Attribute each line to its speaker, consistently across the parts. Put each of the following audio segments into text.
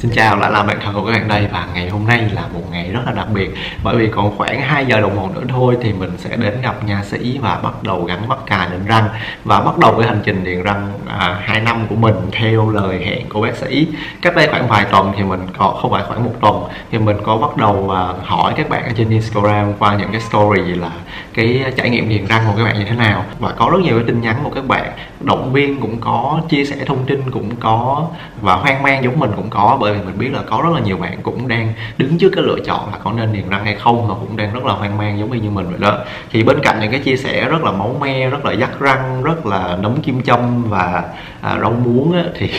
Speaker 1: Xin chào, lại là bạn thân của các bạn đây và ngày hôm nay là một ngày rất là đặc biệt. Bởi vì còn khoảng 2 giờ đồng hồ nữa thôi thì mình sẽ đến gặp nha sĩ và bắt đầu gắn mắt cài định răng. Và bắt đầu cái hành trình điện răng à, 2 năm của mình theo lời hẹn của bác sĩ. Cách đây khoảng vài tuần thì mình có không phải khoảng một tuần thì mình có bắt đầu à, hỏi các bạn ở trên Instagram qua những cái story là cái trải nghiệm nghiền răng của các bạn như thế nào. Và có rất nhiều cái tin nhắn của các bạn động viên cũng có chia sẻ thông tin cũng có và hoang mang giống mình cũng có bởi vì mình biết là có rất là nhiều bạn cũng đang đứng trước cái lựa chọn là có nên niềng răng hay không và cũng đang rất là hoang mang giống như mình vậy đó. Thì bên cạnh những cái chia sẻ rất là máu me rất là dắt răng rất là nấm kim châm và à, rau muống á, thì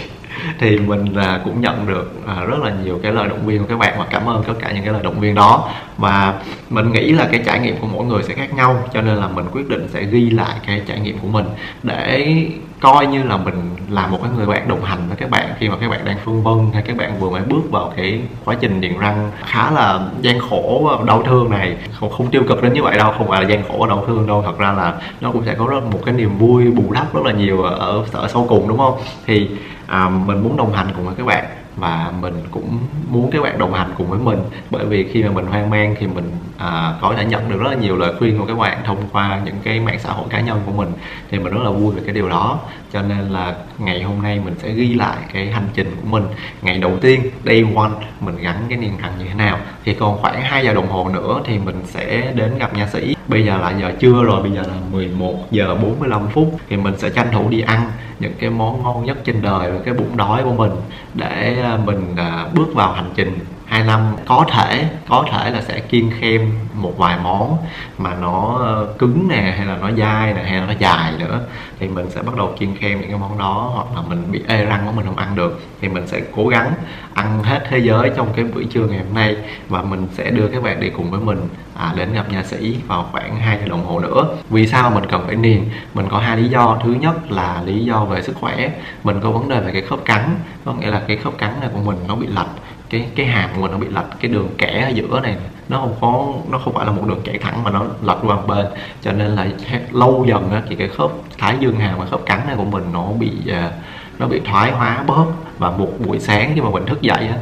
Speaker 1: thì mình cũng nhận được à, rất là nhiều cái lời động viên của các bạn và cảm ơn tất cả những cái lời động viên đó. Và mình nghĩ là cái trải nghiệm của mỗi người sẽ khác nhau, cho nên là mình quyết định sẽ ghi lại cái trải nghiệm của mình để coi như là mình là một cái người bạn đồng hành với các bạn khi mà các bạn đang phân vân hay các bạn vừa mới bước vào cái quá trình điền răng. Khá là gian khổ và đau thương này. Không không tiêu cực đến như vậy đâu, không phải là gian khổ và đau thương đâu. Thật ra là nó cũng sẽ có rất một cái niềm vui bù đắp rất là nhiều ở ở sau cùng, đúng không? Thì à, mình muốn đồng hành cùng với các bạn và mình cũng muốn các bạn đồng hành cùng với mình. Bởi vì khi mà mình hoang mang thì mình à, có thể nhận được rất là nhiều lời khuyên của các bạn thông qua những cái mạng xã hội cá nhân của mình thì mình rất là vui về cái điều đó. Cho nên là ngày hôm nay mình sẽ ghi lại cái hành trình của mình. Ngày đầu tiên day one mình gắn cái niềng răng như thế nào. Thì còn khoảng 2 giờ đồng hồ nữa thì mình sẽ đến gặp nha sĩ bây giờ là giờ trưa rồi, bây giờ là 11 giờ 45 phút thì mình sẽ tranh thủ đi ăn những cái món ngon nhất trên đời và cái bụng đói của mình để à, mình à, bước vào hành trình hai năm có thể có thể là sẽ kiêng khem một vài món mà nó ờ, cứng nè hay là nó dai nè hay là nó dài nữa thì mình sẽ bắt đầu kiêng khem những cái món đó hoặc là mình bị ê răng của mình không ăn được thì mình sẽ cố gắng ăn hết thế giới trong cái buổi trưa ngày hôm nay và mình sẽ đưa các bạn đi cùng với mình à, đến gặp nha sĩ vào khoảng 2 giờ đồng hồ nữa. Vì sao mình cần phải niền mình có hai lý do. Thứ nhất là lý do về sức khỏe. Mình có vấn đề về cái khớp cắn có nghĩa là cái khớp cắn này của mình nó bị lệch cái cái hàm của mình nó bị lệch cái đường kẽ ở giữa này nó không có nó không phải là một đường kẽ thẳng mà nó lệch qua một bên. Cho nên là lâu dần á, thì cái khớp thái dương hàm và khớp cắn này của mình nó bị à, nó bị thoái hóa bớt và một buổi sáng khi mà mình thức dậy á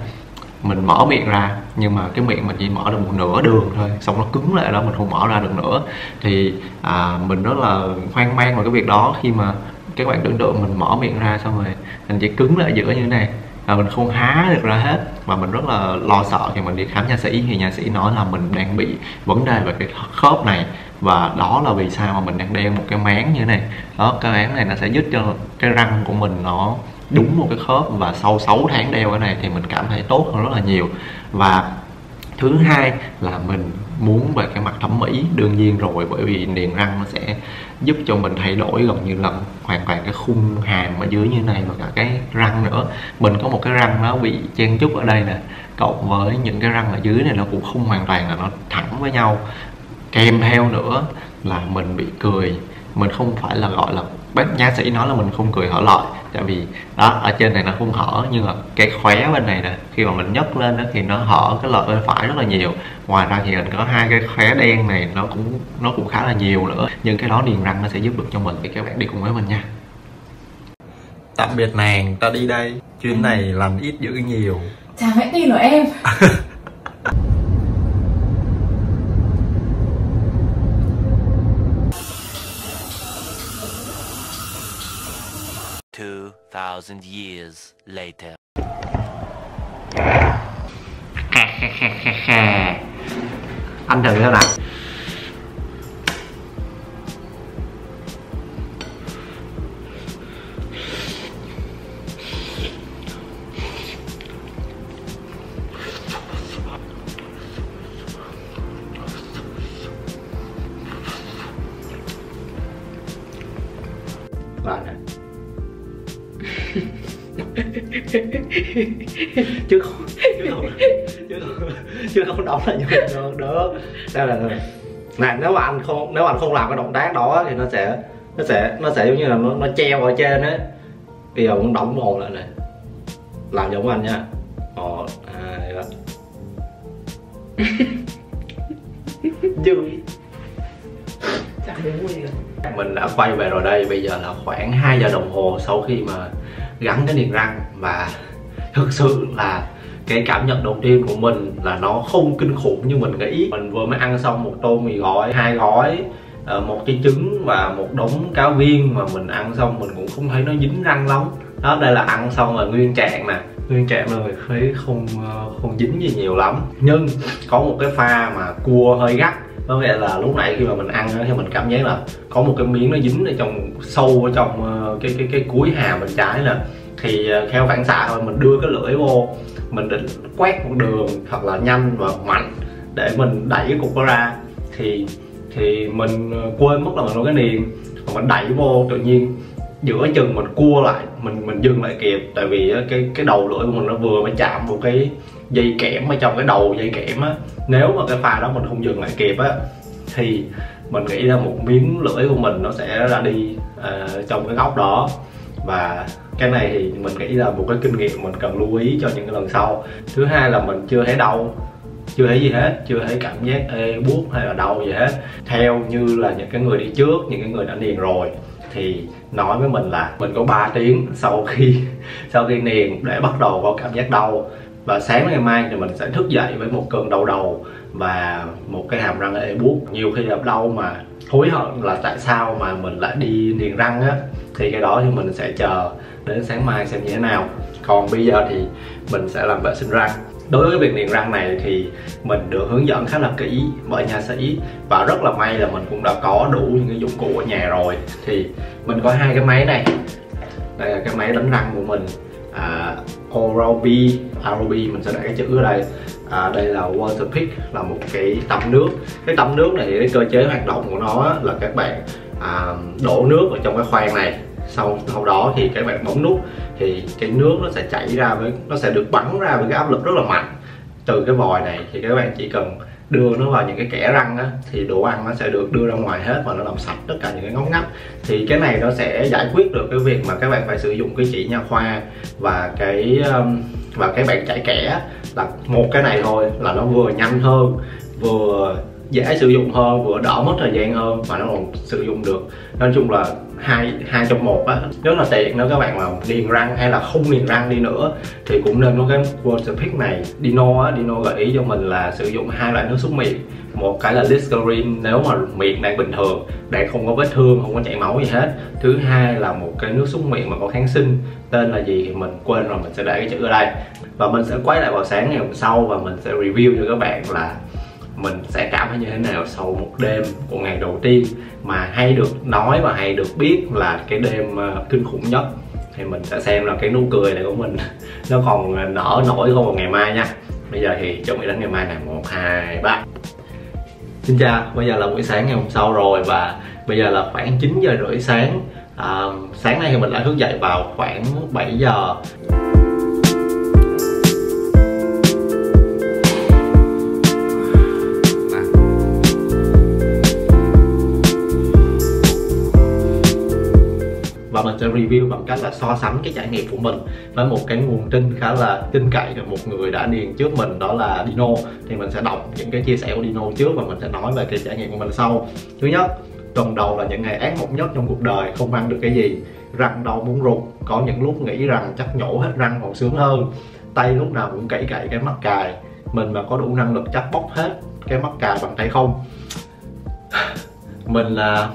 Speaker 1: mình mở miệng ra. Nhưng mà cái miệng mình chỉ mở được một nửa đường thôi xong nó cứng lại đó mình không mở ra được nữa. Thì à, mình rất là hoang mang về cái việc đó khi mà các bạn tưởng tượng mình mở miệng ra xong rồi mình chỉ cứng lại giữa như thế này và mình không há được ra hết. Và mình rất là lo sợ khi mình đi khám nha sĩ thì nha sĩ nói là mình đang bị vấn đề về cái khớp này. Và đó là vì sao mà mình đang đeo một cái máng như thế này. Đó, cái máng này nó sẽ giúp cho cái răng của mình nó đúng một cái khớp. Và sau 6 tháng đeo cái này thì mình cảm thấy tốt hơn rất là nhiều. Và thứ hai là mình muốn về cái mặt thẩm mỹ đương nhiên rồi, bởi vì niềng răng nó sẽ giúp cho mình thay đổi gần như là hoàn toàn cái khung hàm ở dưới như này và cả cái răng nữa. Mình có một cái răng nó bị chen chúc ở đây nè, cộng với những cái răng ở dưới này nó cũng không hoàn toàn là nó thẳng với nhau. Kèm theo nữa là mình bị cười, mình không phải là gọi là bác nha sĩ nói là mình không cười hở lợi tại vì đó ở trên này nó không hở nhưng mà cái khóe bên này nè khi mà mình nhấc lên đó thì nó hở cái lợi bên phải rất là nhiều. Ngoài ra thì mình có hai cái khóe đen này nó cũng nó cũng khá là nhiều nữa. Nhưng cái đó niềng răng nó sẽ giúp được cho mình. Thì các bạn đi cùng với mình nha. Tạm biệt nàng ta đi đây. Chuyến này làm ít giữ nhiều.
Speaker 2: Chào mẹ tin của em
Speaker 3: Two thousand years later.
Speaker 1: anh thử xem nào chứ không chứ không chứ không, chứ không đóng là như vậy đâu đỡ đây là này nếu mà anh không nếu mà anh không làm cái động tác đó thì nó sẽ nó sẽ nó sẽ giống như là nó, nó treo ở trên á bây giờ cũng đóng mồm lại này. Làm giống anh nha. Một hai ba.
Speaker 2: Cả
Speaker 1: mình đã quay về rồi đây. Bây giờ là khoảng 2 giờ đồng hồ sau khi mà gắn cái niềng răng và thực sự là cái cảm nhận đầu tiên của mình là nó không kinh khủng như mình nghĩ. Mình vừa mới ăn xong một tô mì gói, hai gói ờ, một cái trứng và một đống cá viên mà mình ăn xong mình cũng không thấy nó dính răng lắm. Đó, đây là ăn xong rồi nguyên trạng nè. Nguyên trạng là mình thấy không ờ, không dính gì nhiều lắm. Nhưng có một cái pha mà cua hơi gắt có nghĩa là lúc nãy khi mà mình ăn thì mình cảm giác là có một cái miếng nó dính ở trong, sâu ở trong ờ, cái cái cái cuối hàm bên trái nè. Thì ờ, theo phản xạ thôi, mình đưa cái lưỡi vô, mình định quét một đường thật là nhanh và mạnh để mình đẩy cái cục đó ra. Thì thì mình ờ, quên mất là mình có cái niềm. Mình đẩy vô, tự nhiên giữa chừng mình cua lại, mình mình dừng lại kịp. Tại vì cái cái đầu lưỡi của mình nó vừa mới chạm vào cái dây kẽm ở trong cái đầu dây kẽm á nếu mà cái pha đó mình không dừng lại kịp á thì mình nghĩ là một miếng lưỡi của mình nó sẽ ra đi uh, trong cái góc đó. Và cái này thì mình nghĩ là một cái kinh nghiệm mình cần lưu ý cho những cái lần sau. Thứ hai là mình chưa thấy đau chưa thấy gì hết chưa thấy cảm giác ê buốt hay là đau gì hết. Theo như là những cái người đi trước những cái người đã niền rồi thì nói với mình là mình có 3 tiếng sau khi sau khi niền để bắt đầu có cảm giác đau và sáng ngày mai thì mình sẽ thức dậy với một cơn đau đầu và một cái hàm răng ê buốt. Nhiều khi gặp đau mà hối hận là tại sao mà mình lại đi niềng răng á thì cái đó thì mình sẽ chờ đến sáng mai xem như thế nào. Còn bây giờ thì mình sẽ làm vệ sinh răng. Đối với việc niềng răng này thì mình được hướng dẫn khá là kỹ bởi nha sĩ và rất là may là mình cũng đã có đủ những cái dụng cụ ở nhà rồi. Thì mình có hai cái máy này. Đây là cái máy đánh răng của mình. À, Oral-B mình sẽ để cái chữ ở đây. À, đây là Waterpik là một cái tắm nước. Cái tắm nước này cái cơ chế hoạt động của nó là các bạn à, đổ nước vào trong cái khoang này. Sau sau đó thì các bạn bấm nút thì cái nước nó sẽ chảy ra với nó sẽ được bắn ra với cái áp lực rất là mạnh từ cái vòi này. Thì các bạn chỉ cần đưa nó vào những cái kẽ răng á, thì đồ ăn nó sẽ được đưa ra ngoài hết và nó làm sạch tất cả những cái ngóc ngách. Thì cái này nó sẽ giải quyết được cái việc mà các bạn phải sử dụng cái chỉ nha khoa và cái um, và cái bạn chảy kẽ là một cái này thôi là nó vừa nhanh hơn vừa dễ sử dụng hơn, vừa đỡ mất thời gian hơn và nó còn sử dụng được. Nói chung là hai hai trong một á rất là tiện, nếu các bạn mà điền răng hay là không điền răng đi nữa thì cũng nên có cái water pick này. Dino á, Dino gợi ý cho mình là sử dụng hai loại nước súc miệng. Một cái là Listerine, nếu mà miệng đang bình thường, đang không có vết thương, không có chảy máu gì hết. Thứ hai là một cái nước súc miệng mà có kháng sinh, tên là gì thì mình quên rồi, mình sẽ để cái chữ ở đây. Và mình sẽ quay lại vào sáng ngày hôm sau và mình sẽ review cho các bạn là mình sẽ cảm thấy như thế nào sau một đêm của ngày đầu tiên mà hay được nói và hay được biết là cái đêm ờ, kinh khủng nhất. Thì mình sẽ xem là cái nụ cười này của mình nó còn nở nổi không vào ngày mai nha. Bây giờ thì chuẩn bị đến ngày mai này một hai ba. Xin chào bây giờ là buổi sáng ngày hôm sau rồi và bây giờ là khoảng 9 giờ rưỡi sáng. À, sáng nay thì mình đã thức dậy vào khoảng 7 giờ. Review bằng cách là so sánh cái trải nghiệm của mình với một cái nguồn tin khá là tin cậy được một người đã điền trước mình, đó là Dino. Thì mình sẽ đọc những cái chia sẻ của Dino trước và mình sẽ nói về cái trải nghiệm của mình sau. Thứ nhất, tuần đầu là những ngày ác mộng nhất trong cuộc đời, không ăn được cái gì, răng đau muốn rụt có những lúc nghĩ rằng chắc nhổ hết răng còn sướng hơn, tay lúc nào cũng cậy cậy cái mắc cài, mình mà có đủ năng lực chắc bóc hết cái mắc cài bằng tay không. Mình là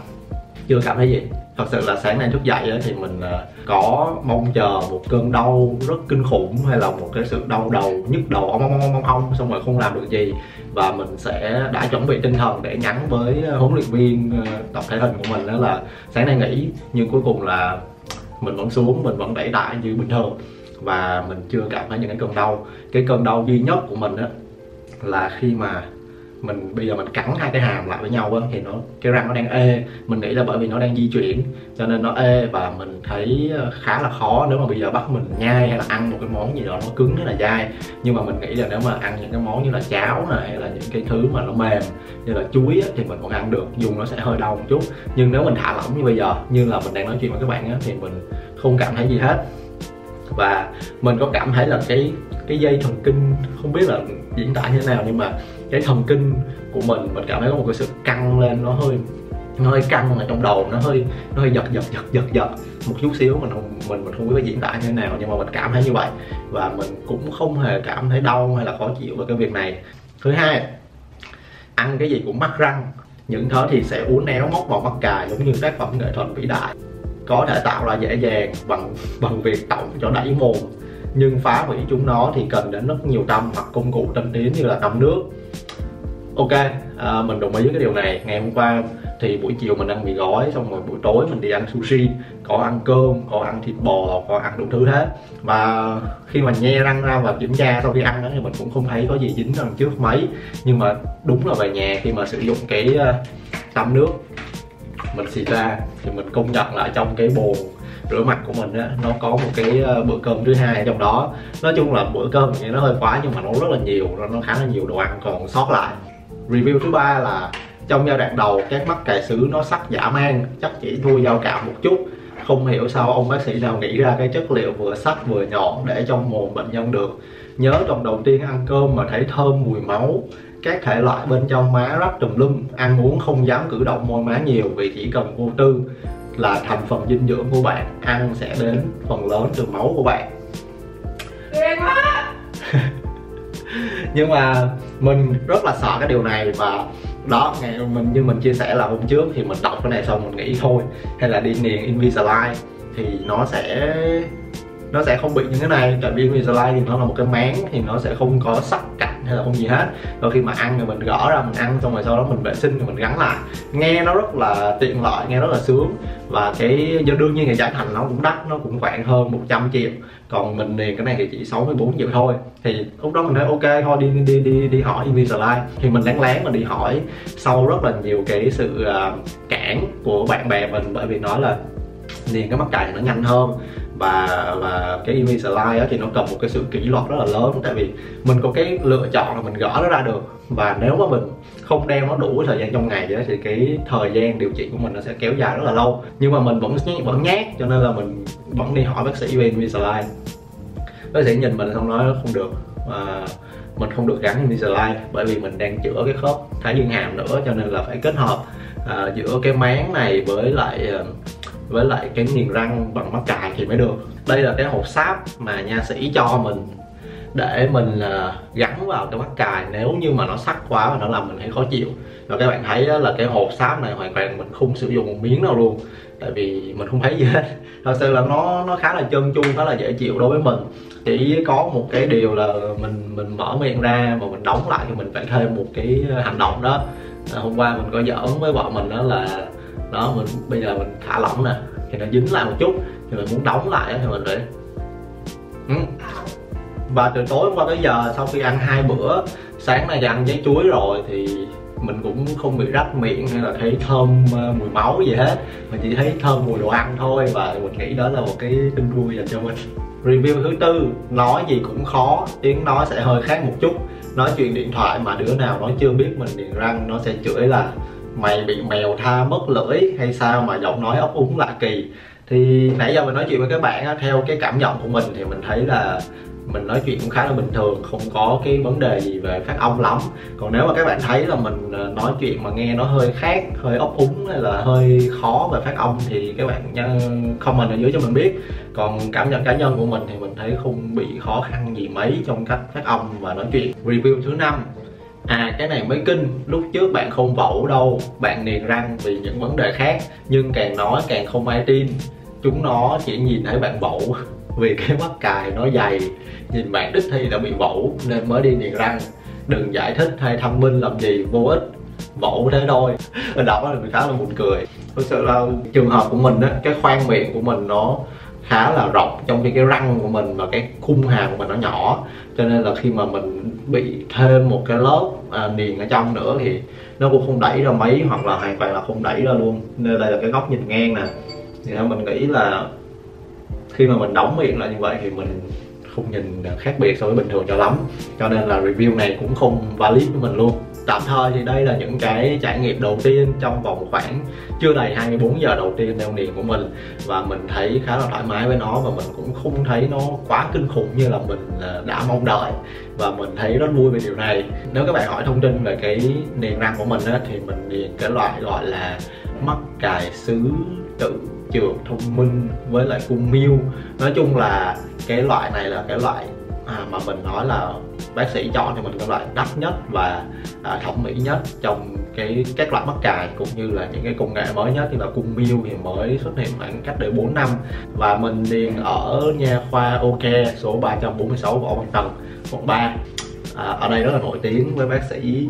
Speaker 1: chưa cảm thấy gì thật sự là sáng nay thức dậy thì mình ờ, có mong chờ một cơn đau rất kinh khủng hay là một cái sự đau đầu nhức đầu ong ong ong ong ong xong rồi không làm được gì. Và mình sẽ đã chuẩn bị tinh thần để nhắn với huấn luyện viên ờ, tập thể hình của mình đó là sáng nay nghỉ, nhưng cuối cùng là mình vẫn xuống, mình vẫn đẩy đại như bình thường. Và mình chưa cảm thấy những cái cơn đau. Cái cơn đau duy nhất của mình đó là khi mà mình bây giờ mình cắn hai cái hàm lại với nhau á thì nó cái răng nó đang ê. Mình nghĩ là bởi vì nó đang di chuyển cho nên nó ê và mình thấy ờ, khá là khó nếu mà bây giờ bắt mình nhai hay là ăn một cái món gì đó nó cứng hay là dai. Nhưng mà mình nghĩ là nếu mà ăn những cái món như là cháo này hay là những cái thứ mà nó mềm như là chuối á, thì mình còn ăn được dùng nó sẽ hơi đau một chút. Nhưng nếu mình thả lỏng như bây giờ như là mình đang nói chuyện với các bạn á, thì mình không cảm thấy gì hết. Và mình có cảm thấy là cái cái dây thần kinh không biết là diễn tả như thế nào nhưng mà cái thần kinh của mình mình cảm thấy có một cái sự căng lên, nó hơi nó hơi căng ở trong đầu, nó hơi nó hơi giật giật giật giật giật một chút xíu, mình không, mình mình không biết phải diễn tả như thế nào, nhưng mà mình cảm thấy như vậy. Và mình cũng không hề cảm thấy đau hay là khó chịu về cái việc này. Thứ hai, ăn cái gì cũng mắc răng. Những thứ thì sẽ uốn éo, móc vào mắc cài, giống như tác phẩm nghệ thuật vĩ đại. Có thể tạo ra dễ dàng bằng bằng việc tổng cho đẩy mồm. Nhưng phá hủy chúng nó thì cần đến rất nhiều tâm hoặc công cụ tân tiến như là ngâm nước ok à, mình đồng ý với cái điều này. Ngày hôm qua thì buổi chiều mình ăn mì gói xong rồi buổi tối mình đi ăn sushi. Có ăn cơm có ăn thịt bò có ăn đủ thứ hết. Và khi mà nhe răng ra và kiểm tra sau khi ăn đó thì mình cũng không thấy có gì dính răng trước mấy nhưng mà đúng là về nhà khi mà sử dụng cái à, tắm nước mình xịt ra thì mình công nhận lại trong cái bồn rửa mặt của mình á, nó có một cái ờ, bữa cơm thứ hai trong đó. Nói chung là bữa cơm thì nó hơi quá nhưng mà nó rất là nhiều, nó khá là nhiều đồ ăn. Còn sót lại, review thứ ba là trong giai đoạn đầu, các mắt cài sứ nó sắc giả man chắc chỉ thua dao cạo một chút. Không hiểu sao ông bác sĩ nào nghĩ ra cái chất liệu vừa sắc vừa nhọn để trong mồm bệnh nhân được. Nhớ trong đầu tiên ăn cơm mà thấy thơm mùi máu, các thể loại bên trong má rách tùm lum, ăn uống không dám cử động môi má nhiều vì chỉ cần vô tư là thành phần dinh dưỡng của bạn ăn sẽ đến phần lớn từ máu của bạn.
Speaker 2: Ghê quá.
Speaker 1: Nhưng mà mình rất là sợ cái điều này và đó ngày mình như mình chia sẻ là hôm trước thì mình đọc cái này xong mình nghĩ thôi hay là đi niền Invisalign thì nó sẽ nó sẽ không bị những cái này, tại vì Invisalign thì nó là một cái máng thì nó sẽ không có sắc cạnh hay là không gì hết. Rồi khi mà ăn thì mình gỡ ra mình ăn, xong rồi sau đó mình vệ sinh thì mình gắn lại. Nghe nó rất là tiện lợi, nghe rất là sướng. Và cái do đương nhiên thì trả thành nó cũng đắt, nó cũng khoảng hơn 100 triệu. Còn mình thì cái này thì chỉ 64 triệu thôi. Thì lúc đó mình thấy ok thôi, đi đi đi đi hỏi Invisalign. Thì mình lén lén mà đi hỏi sau rất là nhiều cái sự à, cản của bạn bè mình. Bởi vì nói là liền cái mắt cài nó nhanh hơn và và cái Invisalign á thì nó cần một cái sự kỷ luật rất là lớn. Tại vì mình có cái lựa chọn là mình gỡ nó ra được. Và nếu mà mình không đeo nó đủ thời gian trong ngày vậy thì cái thời gian điều trị của mình nó sẽ kéo dài rất là lâu. Nhưng mà mình vẫn vẫn nhát cho nên là mình vẫn đi hỏi bác sĩ về Invisalign bác sĩ nhìn mình xong nói không được. À, mình không được gắn Invisalign bởi vì mình đang chữa cái khớp thái dương hàm nữa cho nên là phải kết hợp à, giữa cái máng này với lại à, với lại cái niềng răng bằng mắt cài thì mới được. Đây là cái hộp sáp mà nha sĩ cho mình để mình à, gắn vào cái mắt cài. Nếu như mà nó sắc quá và nó làm mình thấy khó chịu. Và các bạn thấy đó là cái hộp sáp này hoàn toàn mình không sử dụng một miếng nào luôn. Tại vì mình không thấy gì hết. Thật sự là nó nó khá là chân chu khá là dễ chịu đối với mình. Chỉ có một cái điều là mình mình mở miệng ra mà mình đóng lại thì mình phải thêm một cái hành động đó. À, hôm qua mình có giỡn với vợ mình đó là đó mình bây giờ mình thả lỏng nè, thì nó dính lại một chút, thì mình muốn đóng lại thì mình phải ừ. và từ tối qua tới giờ, sau khi ăn hai bữa, sáng nay thì ăn giấy chuối rồi, thì mình cũng không bị rách miệng hay là thấy thơm ờ, mùi máu gì hết. Mà chỉ thấy thơm mùi đồ ăn thôi, và mình nghĩ đó là một cái tin vui dành cho mình. Review thứ tư, nói gì cũng khó, tiếng nói sẽ hơi khác một chút. Nói chuyện điện thoại mà đứa nào nó chưa biết mình điện răng nó sẽ chửi là mày bị mèo tha mất lưỡi hay sao mà giọng nói ấp úng lạ kỳ? Thì nãy giờ mình nói chuyện với các bạn á, theo cái cảm nhận của mình thì mình thấy là mình nói chuyện cũng khá là bình thường không có cái vấn đề gì về phát âm lắm. Còn nếu mà các bạn thấy là mình ờ, nói chuyện mà nghe nó hơi khác hơi ấp úng hay là hơi khó về phát âm thì các bạn comment ở dưới cho mình biết. Còn cảm nhận cá nhân của mình thì mình thấy không bị khó khăn gì mấy trong cách phát âm và nói chuyện. Review thứ năm. À cái này mới kinh. Lúc trước bạn không vẩu đâu. Bạn niềng răng vì những vấn đề khác. Nhưng càng nói càng không ai tin. Chúng nó chỉ nhìn thấy bạn vẩu Vì cái mắt cài nó dày. Nhìn bạn đích thi đã bị vẩu Nên mới đi niềng răng. Đừng giải thích hay thông minh làm gì, vô ích. Vỗ thế thôi. Ở đọc là mình khá là buồn cười. Thực sự là trường hợp của mình á, cái khoang miệng của mình nó khá là rộng trong khi cái răng của mình và cái khung hàm của mình nó nhỏ. Cho nên là khi mà mình bị thêm một cái lớp à, niền ở trong nữa thì nó cũng không đẩy ra mấy hoặc là hoàn toàn là không đẩy ra luôn. Nên đây là cái góc nhìn ngang nè. Thì mình nghĩ là khi mà mình đóng miệng lại như vậy thì mình không nhìn khác biệt so với bình thường cho lắm. Cho nên là review này cũng không valid với mình luôn tạm thời thì đây là những cái trải nghiệm đầu tiên trong vòng khoảng chưa đầy 24 giờ đầu tiên đeo niềm của mình. Và mình thấy khá là thoải mái với nó và mình cũng không thấy nó quá kinh khủng như là mình à, đã mong đợi. Và mình thấy rất vui về điều này. Nếu các bạn hỏi thông tin về cái niềng răng của mình á, thì mình niềng cái loại gọi là mắt cài sứ tự trường thông minh với lại cung miêu. Nói chung là cái loại này là cái loại à, mà mình nói là bác sĩ chọn cho mình cái loại đắt nhất và à, thẩm mỹ nhất trong cái các loại mắc cài cũng như là những cái công nghệ mới nhất. Như là cung miêu thì mới xuất hiện khoảng cách đây 4 năm. Và mình điền ở nha khoa OK số 346 Võ Văn Tần quận 3 à, ở đây rất là nổi tiếng với bác sĩ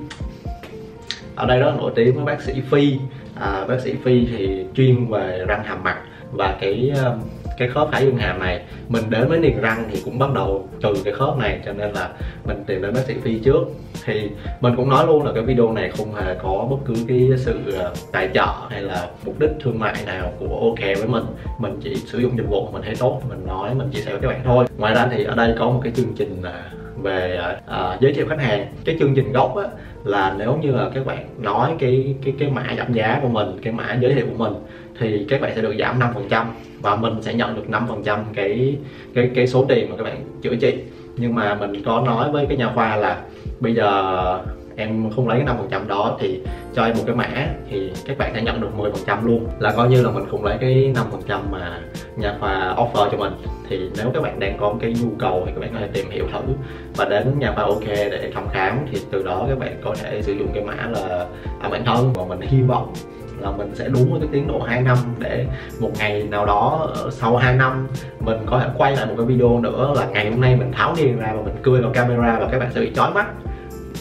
Speaker 1: ở đây rất là nổi tiếng với bác sĩ Phi. À, bác sĩ Phi thì chuyên về răng hàm mặt và cái um, cái khớp thái dương hàm này, mình đến với niềng răng thì cũng bắt đầu từ cái khớp này, cho nên là mình tìm đến bác sĩ Phi trước. Thì mình cũng nói luôn là cái video này không hề có bất cứ cái sự ờ, tài trợ hay là mục đích thương mại nào của OK với mình. Mình chỉ sử dụng dịch vụ mình thấy tốt, mình nói, mình chia sẻ với các bạn thôi. Ngoài ra thì ở đây có một cái chương trình là về uh, giới thiệu khách hàng. Cái chương trình gốc á, là nếu như là các bạn nói cái cái cái mã giảm giá của mình cái mã giới thiệu của mình thì các bạn sẽ được giảm 5% và mình sẽ nhận được 5% cái cái cái số tiền mà các bạn chữa trị. Nhưng mà mình có nói với cái nhà khoa là bây giờ em không lấy cái 5% đó thì cho em một cái mã thì các bạn sẽ nhận được 10% luôn. Là coi như là mình không lấy cái năm phần trăm mà nhà khoa offer cho mình. Thì nếu các bạn đang có cái nhu cầu thì các bạn có thể tìm hiểu thử. Và đến nhà khoa ok để thăm khám thì từ đó các bạn có thể sử dụng cái mã là à, bản thân. Và mình hy vọng là mình sẽ đúng với cái tiến độ 2 năm để một ngày nào đó ờ, sau 2 năm mình có thể quay lại một cái video nữa là ngày hôm nay mình tháo niềng ra và mình cười vào camera và các bạn sẽ bị chói mắt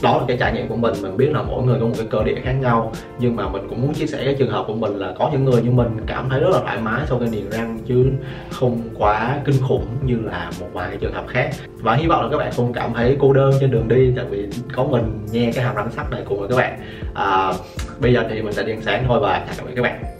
Speaker 1: đó là cái trải nghiệm của mình. Mình biết là mỗi người có một cái cơ địa khác nhau nhưng mà mình cũng muốn chia sẻ cái trường hợp của mình là có những người như mình cảm thấy rất là thoải mái sau khi niềng răng chứ không quá kinh khủng như là một vài cái trường hợp khác. Và hy vọng là các bạn không cảm thấy cô đơn trên đường đi tại vì có mình nghe cái hàm răng sắt này cùng với các bạn. À, bây giờ thì mình sẽ đi ăn sáng thôi và chào gặp các bạn.